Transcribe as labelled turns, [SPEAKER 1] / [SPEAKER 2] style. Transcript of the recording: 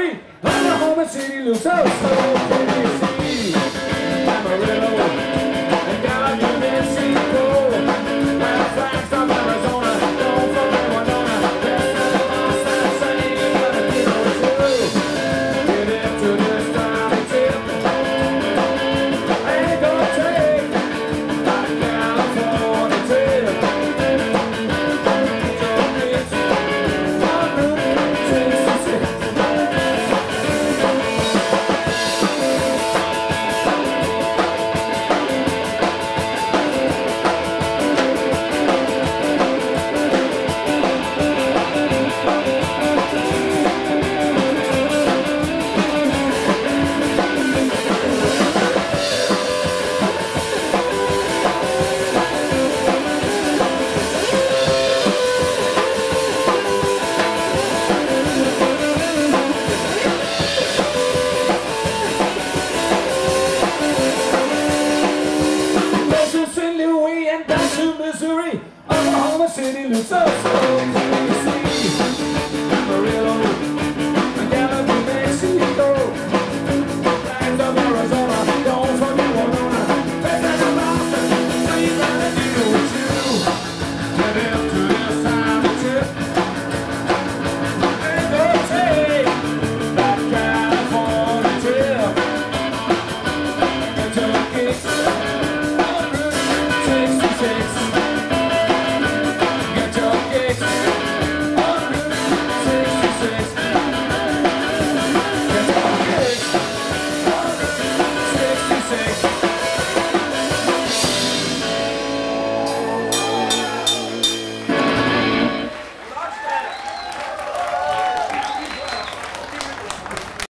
[SPEAKER 1] free. And the home city looks so, so. Oklahoma City looks so, so